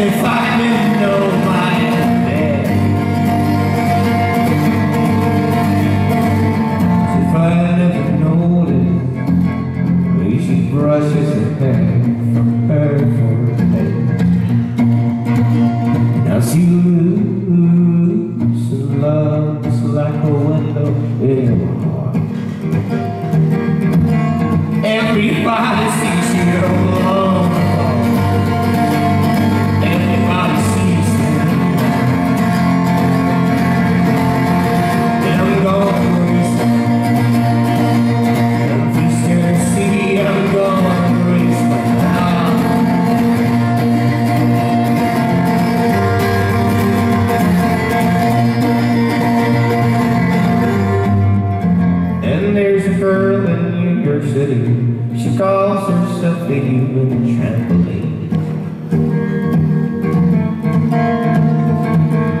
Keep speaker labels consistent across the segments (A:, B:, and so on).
A: if I didn't know my. As if I noticed hair from. Now she looks and loves like a window in heart. Everybody She calls herself the human trampoline.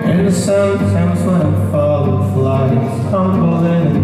A: And sometimes when I'm falling, flies tumbling and